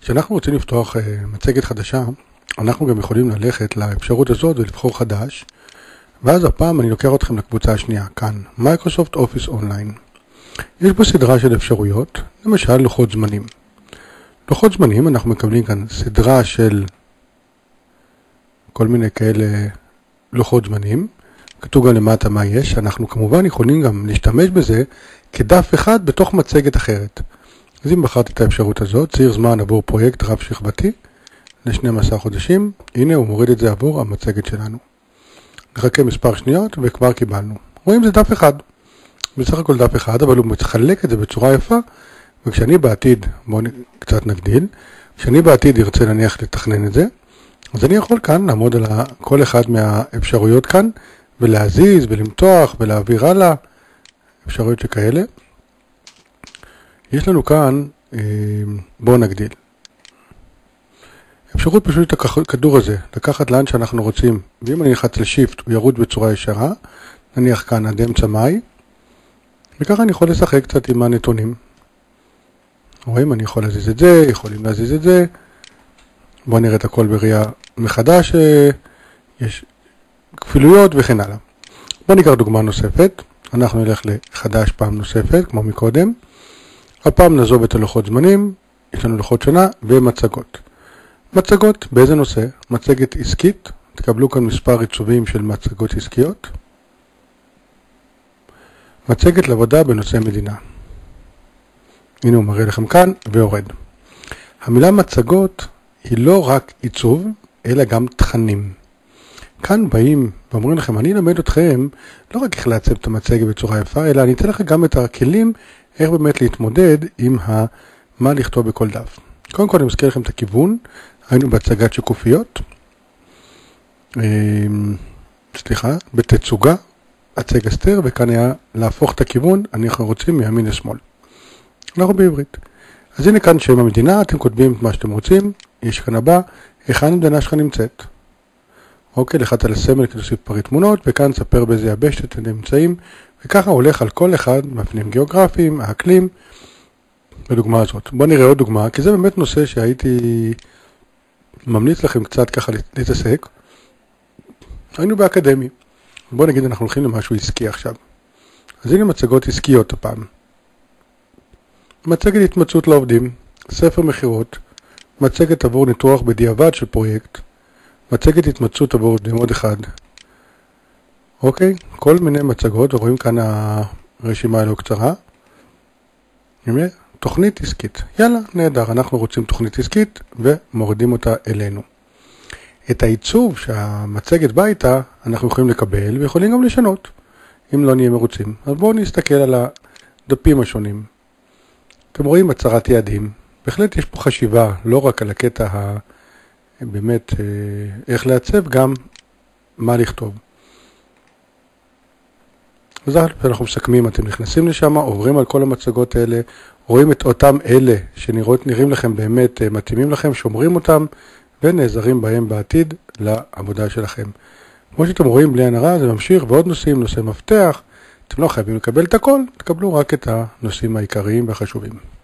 כשאנחנו רוצים לפתוח אה, מצגת חדשה, אנחנו גם יכולים ללכת לאפשרות הזאת ולבחור חדש, ואז הפעם אני לוקח אתכם לקבוצה השנייה, כאן, Microsoft Office Online. יש פה סדרה של אפשרויות, למשל לוחות זמנים. לוחות זמנים, אנחנו מקבלים כאן סדרה של כל מיני כאלה לוחות זמנים. כתוב גם למטה מה יש, אנחנו כמובן יכולים גם להשתמש בזה כדף אחד בתוך מצגת אחרת. אז אם בחרתי את האפשרות הזאת, ציר זמן עבור פרויקט רב שכבתי ל-12 חודשים, הנה הוא מוריד את זה עבור המצגת שלנו. נחכה מספר שניות וכבר קיבלנו. רואים זה דף אחד. בסך הכל דף אחד, אבל הוא מתחלק את זה בצורה יפה, וכשאני בעתיד, בואו קצת נגדיל, כשאני בעתיד ארצה נניח לתכנן את זה, אז אני יכול כאן לעמוד על כל אחד מהאפשרויות כאן, ולהזיז ולמתוח ולהעביר הלאה, אפשרויות שכאלה. יש לנו כאן, אה, בואו נגדיל. אפשרות פשוט את הכדור הזה, לקחת לאן שאנחנו רוצים, ואם אני אלחץ לשיפט הוא ירוד בצורה ישרה, נניח כאן עד אמצע מאי, וככה אני יכול לשחק קצת עם הנתונים. רואים, אני יכול להזיז את זה, יכולים להזיז את זה. בואו נראה את הכל בראייה מחדש, אה, יש כפילויות וכן הלאה. בואו ניקח דוגמה נוספת, אנחנו נלך לחדש פעם נוספת, כמו מקודם. הפעם נעזוב את הלוחות זמנים, יש לנו לוחות שנה ומצגות. מצגות, באיזה נושא? מצגת עסקית, תקבלו כאן מספר עיצובים של מצגות עסקיות. מצגת לעבודה בנושא מדינה. הנה הוא מראה לכם כאן ויורד. המילה מצגות היא לא רק עיצוב, אלא גם תכנים. כאן באים ואומרים לכם, אני אלמד אתכם לא רק איך לעצב את המצגת בצורה יפה, אלא אני אתן לכם גם את הכלים איך באמת להתמודד עם ה... מה לכתוב בכל דף. קודם כל אני מזכיר לכם את הכיוון, היינו בהצגת שקופיות, אמ, סליחה, בתצוגה, הצג אסתר, וכאן היה להפוך את הכיוון, אנחנו רוצים מימין לשמאל. אנחנו בעברית. אז הנה כאן שם המדינה, אתם כותבים את מה שאתם רוצים, יש כאן הבא, היכן המדינה שלך נמצאת. אוקיי, לחצת על הסמל כדי להוסיף פריט תמונות, וכאן ספר באיזה יבשת אתם נמצאים, וככה הולך על כל אחד מאפיינים גיאוגרפיים, האקלים, בדוגמה הזאת. בואו נראה עוד דוגמה, כי זה באמת נושא שהייתי ממליץ לכם קצת ככה להתעסק. היינו באקדמי. בואו נגיד אנחנו הולכים למשהו עסקי עכשיו. אז הנה מצגות עסקיות הפעם. מצגת התמצאות לעובדים, ספר מכירות, מצגת עבור ניתוח בדיעבד של פרויקט, מצגת התמצאות עבור עוד אחד. אוקיי? כל מיני מצגות, ורואים כאן הרשימה הלא קצרה. תוכנית עסקית. יאללה, נהדר, אנחנו רוצים תוכנית עסקית ומורידים אותה אלינו. את העיצוב שהמצגת באה איתה, אנחנו יכולים לקבל ויכולים גם לשנות, אם לא נהיה מרוצים. אז בואו נסתכל על הדפים השונים. אתם רואים הצהרת יעדים. בהחלט יש פה חשיבה, לא רק על הקטע ה... באמת אה, איך לעצב, גם מה לכתוב. אז אנחנו מסכמים, אתם נכנסים לשם, עוברים על כל המצגות האלה, רואים את אותם אלה שנראים לכם באמת אה, מתאימים לכם, שומרים אותם ונעזרים בהם בעתיד לעבודה שלכם. כמו שאתם רואים, בלי הנהרה זה ממשיך ועוד נושאים, נושאי מפתח, אתם לא חייבים לקבל את הכל, תקבלו רק את הנושאים העיקריים והחשובים.